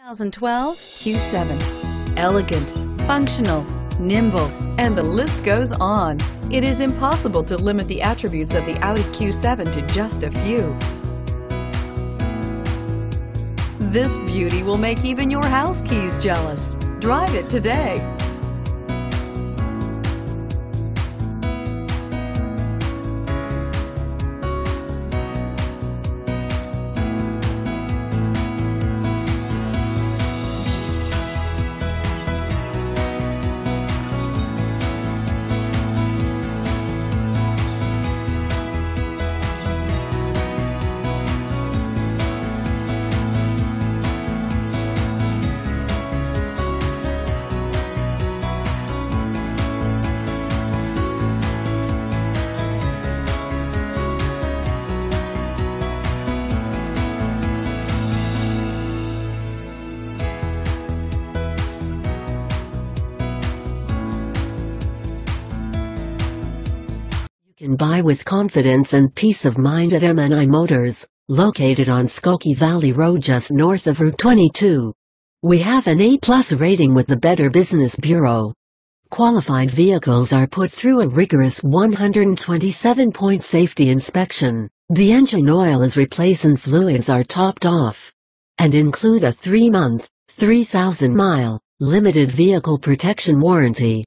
2012 Q7. Elegant, functional, nimble, and the list goes on. It is impossible to limit the attributes of the Audi Q7 to just a few. This beauty will make even your house keys jealous. Drive it today. Can buy with confidence and peace of mind at M & I Motors, located on Skokie Valley Road just north of Route 22. We have an A-plus rating with the Better Business Bureau. Qualified vehicles are put through a rigorous 127-point safety inspection. The engine oil is replaced and fluids are topped off. And include a 3-month, 3,000-mile, limited vehicle protection warranty.